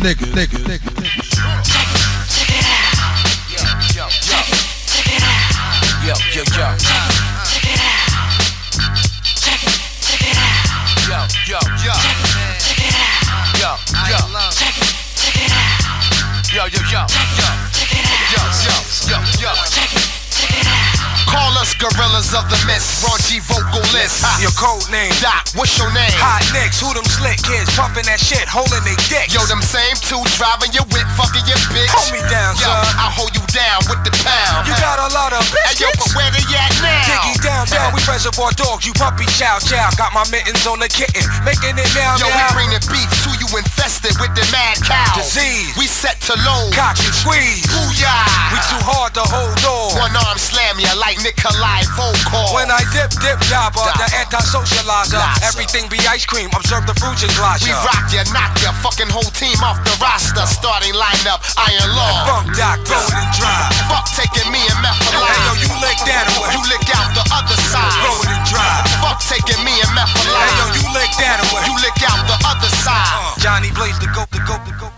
niggas, niggas. Yo, yo, yo. Check it, check it. Yo, yo, yo. Yo, yo. Yo, yo, yo. Yo, gorillas of the mist, raunchy vocalists. Your code name. Doc, what's your name? Hot nicks, who them slick kids pumping that shit, holding they dicks. Yo, them same two driving your whip, fucking your bitch. Hold me down, Yo, son. I'll hold you down with the pound. You got a lot of bitches. Hey, yo, but where they at now? Diggy down, down, we reservoir dogs, you puppy chow chow. Got my mittens on the kitten, making it now, Yo, we now. bringing beef to you infested with the mad cow. Disease. We set to load. Cock and squeeze. Booyah. We too hard to hold One slam ya like Nikolai Volkoff. When I dip, dip, dabber, the anti-socializer. Everything be ice cream, observe the fruit and glass. we rock ya, knock ya, fucking whole team off the roster. Starting lineup, Iron Law. Funk Doc, roll and drive. Fuck taking me and Meth Hey yo, you lick that away. You lick out the other side. Roll and drive. Fuck taking me and Meth Hey yo, you lick that away. You lick out the other side. Uh, Johnny Blaze, the goat, the goat, the goat.